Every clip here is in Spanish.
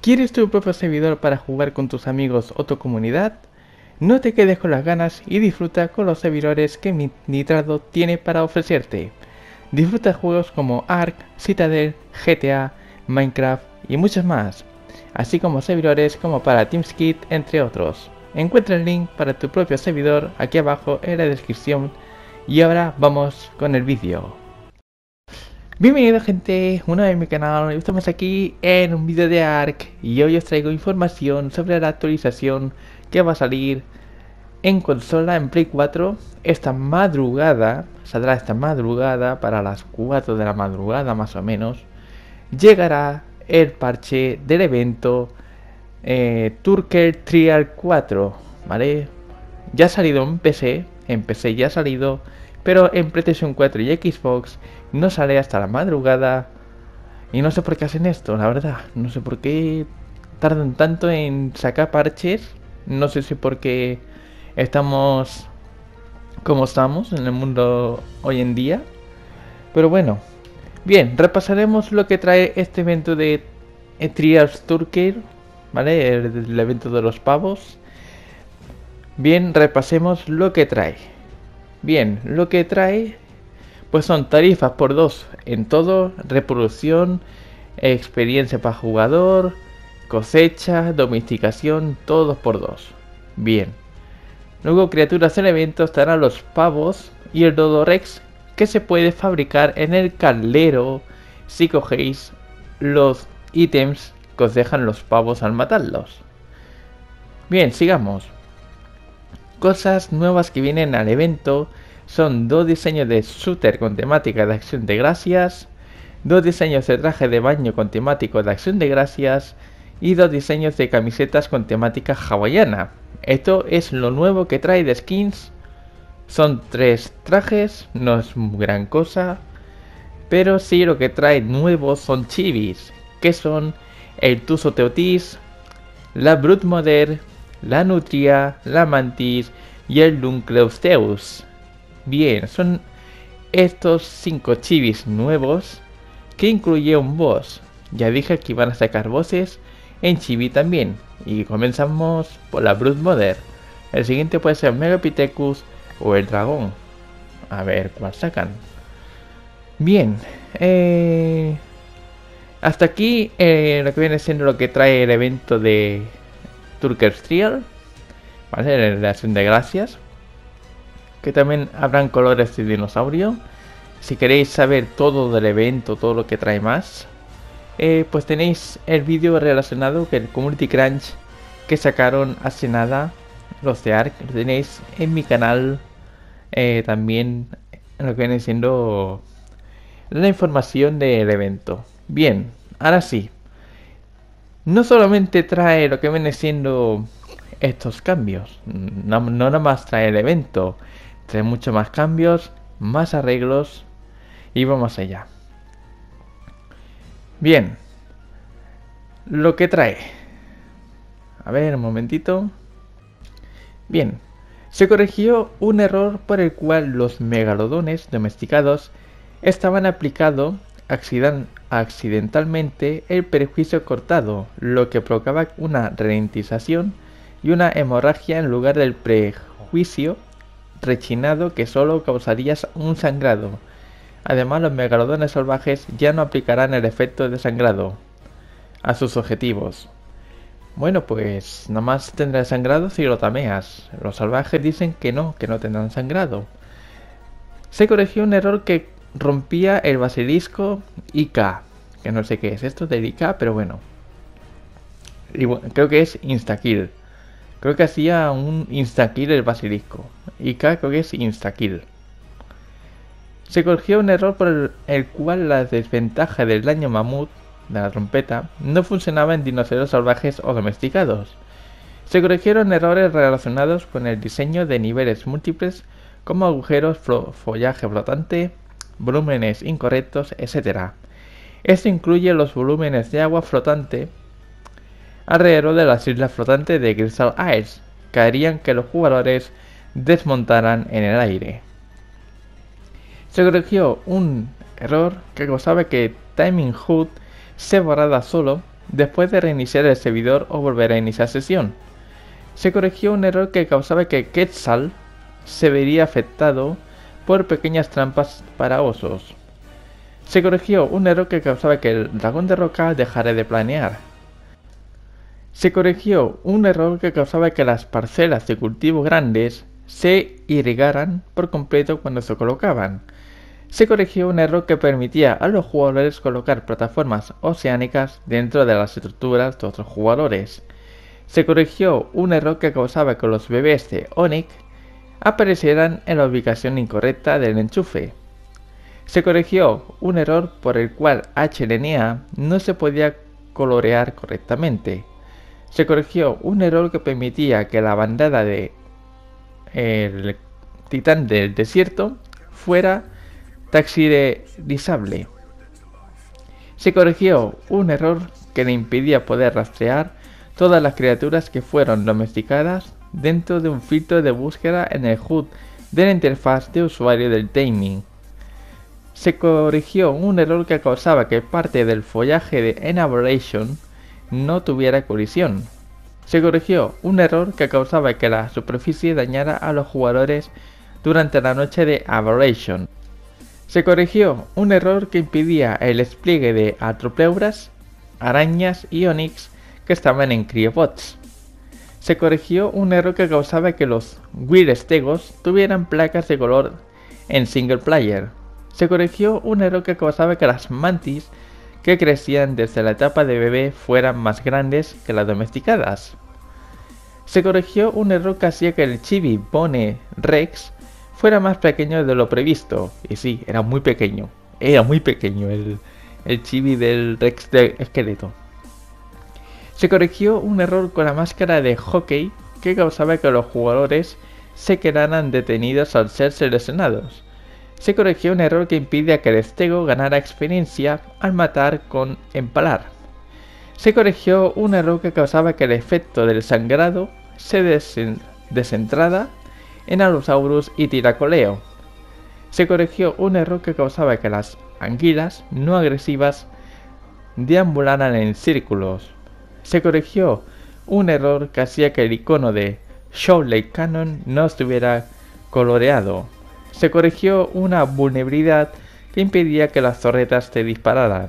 ¿Quieres tu propio servidor para jugar con tus amigos o tu comunidad? No te quedes con las ganas y disfruta con los servidores que Nitrado tiene para ofrecerte. Disfruta juegos como Ark, Citadel, GTA, Minecraft y muchos más, así como servidores como para TeamSpeak entre otros. Encuentra el link para tu propio servidor aquí abajo en la descripción y ahora vamos con el vídeo. Bienvenido gente, una vez en mi canal, estamos aquí en un vídeo de ARK y hoy os traigo información sobre la actualización que va a salir en consola en Play 4 esta madrugada, saldrá esta madrugada para las 4 de la madrugada más o menos, llegará el parche del evento eh, Turker Trial 4, ¿vale? Ya ha salido en PC, en PC ya ha salido, pero en PlayStation 4 y Xbox no sale hasta la madrugada. Y no sé por qué hacen esto, la verdad. No sé por qué tardan tanto en sacar parches. No sé si porque estamos como estamos en el mundo hoy en día. Pero bueno. Bien, repasaremos lo que trae este evento de Trials Turkey, ¿vale? El, el evento de los pavos. Bien, repasemos lo que trae. Bien, lo que trae pues son tarifas por dos en todo, reproducción, experiencia para jugador, cosecha, domesticación, todos por dos. Bien. Luego criaturas en evento estarán los pavos y el Dodorex que se puede fabricar en el caldero si cogéis los ítems que os dejan los pavos al matarlos. Bien, sigamos. Cosas nuevas que vienen al evento son dos diseños de shooter con temática de acción de gracias, dos diseños de traje de baño con temático de acción de gracias y dos diseños de camisetas con temática hawaiana. Esto es lo nuevo que trae de skins. Son tres trajes, no es gran cosa, pero sí lo que trae nuevo son chivis, que son el Tuso Teotis, la Brute Mother, la Nutria, la Mantis y el Duncleusteus. Bien, son estos 5 chivis nuevos que incluye un boss. Ya dije que iban a sacar bosses en chibi también. Y comenzamos por la Brute Mother. El siguiente puede ser Megapithecus o el dragón. A ver cuál sacan. Bien, eh, hasta aquí eh, lo que viene siendo lo que trae el evento de Turkers Trial. ¿Vale? La acción de gracias que también habrán colores de dinosaurio. Si queréis saber todo del evento, todo lo que trae más, eh, pues tenéis el vídeo relacionado con el Community Crunch que sacaron hace nada los de ARK. Lo tenéis en mi canal eh, también lo que viene siendo la información del evento. Bien, ahora sí. No solamente trae lo que viene siendo estos cambios, no, no nada más trae el evento, trae muchos más cambios, más arreglos y vamos allá. Bien, lo que trae. A ver, un momentito. Bien, se corrigió un error por el cual los megalodones domesticados estaban aplicando accident accidentalmente el prejuicio cortado, lo que provocaba una ralentización y una hemorragia en lugar del prejuicio rechinado que solo causaría un sangrado. Además, los megalodones salvajes ya no aplicarán el efecto de sangrado a sus objetivos. Bueno, pues nada más tendrá sangrado si lo tameas. Los salvajes dicen que no, que no tendrán sangrado. Se corrigió un error que rompía el basilisco IK, que no sé qué es esto del IK, pero bueno. Creo que es instakill. Creo que hacía un instakill el basilisco. IK creo que es instakill. Se corrigió un error por el, cual la desventaja del daño mamut de la trompeta no funcionaba en dinosaurios salvajes o domesticados. Se corrigieron errores relacionados con el diseño de niveles múltiples como agujeros, follaje flotante, volúmenes incorrectos, etc. Esto incluye los volúmenes de agua flotante alrededor de las islas flotantes de Crystal Isles, que harían que los jugadores desmontaran en el aire. Se corrigió un error que causaba que Timing HUD se borrara solo después de reiniciar el servidor o volver a iniciar sesión. Se corrigió un error que causaba que Quetzal se vería afectado por pequeñas trampas para osos. Se corrigió un error que causaba que el dragón de roca dejara de planear. Se corrigió un error que causaba que las parcelas de cultivo grandes se irrigaran por completo cuando se colocaban. Se corrigió un error que permitía a los jugadores colocar plataformas oceánicas dentro de las estructuras de otros jugadores. Se corrigió un error que causaba que los bebés de Onyx aparecieran en la ubicación incorrecta del enchufe. Se corrigió un error por el cual HLNA no se podía colorear correctamente. Se corrigió un error que permitía que la bandada de el titán del desierto fuera taxiderizable. Se corrigió un error que le impedía poder rastrear todas las criaturas que fueron domesticadas dentro de un filtro de búsqueda en el HUD de la interfaz de usuario del Taming. Se corrigió un error que causaba que parte del follaje de Enaboration no tuviera colisión. Se corrigió un error que causaba que la superficie dañara a los jugadores durante la noche de Aberration. Se corrigió un error que impedía el despliegue de atropleuras, arañas y onix que estaban en cryobots. Se corrigió un error que causaba que los Weird Stegos tuvieran placas de color en single player. Se corrigió un error que causaba que las mantis que crecían desde la etapa de bebé fueran más grandes que las domesticadas. Se corrigió un error que hacía que el chibi Bone Rex fuera más pequeño de lo previsto. Y sí, era muy pequeño. Era muy pequeño el, el chibi del Rex de esqueleto. Se corrigió un error con la máscara de hockey que causaba que los jugadores se quedaran detenidos al ser seleccionados se corrigió un error que impide que el estego ganara experiencia al matar con empalar. Se corrigió un error que causaba que el efecto del sangrado se descentrada en Allosaurus y Tiracoleo. Se corrigió un error que causaba que las anguilas no agresivas deambularan en círculos. Se corrigió un error que hacía que el icono de Show Lake Cannon no estuviera coloreado se corrigió una vulnerabilidad que impedía que las torretas te dispararan.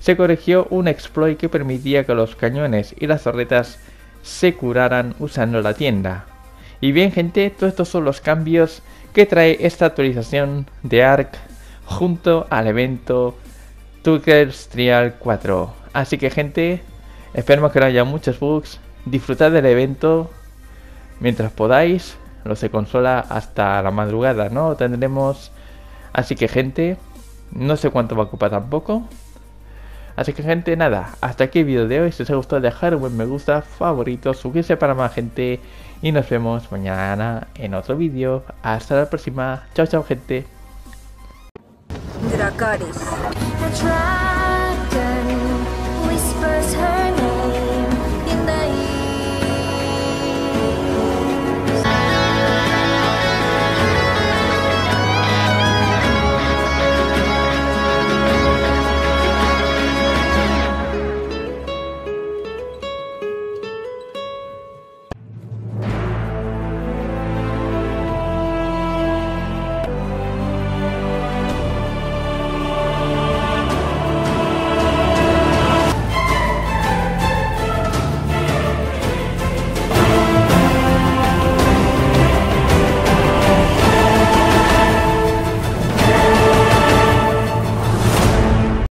Se corrigió un exploit que permitía que los cañones y las torretas se curaran usando la tienda. Y bien gente, todos estos son los cambios que trae esta actualización de ARC junto al evento Tuckers Trial 4. Así que gente, esperemos que no haya muchos bugs, disfrutad del evento mientras podáis los de consola hasta la madrugada, ¿no? Tendremos... Así que gente, no sé cuánto va a ocupar tampoco. Así que gente, nada, hasta aquí el vídeo de hoy. Si os ha gustado dejar un buen me gusta, favorito, suscribirse para más gente. Y nos vemos mañana en otro vídeo. Hasta la próxima. Chao, chao gente.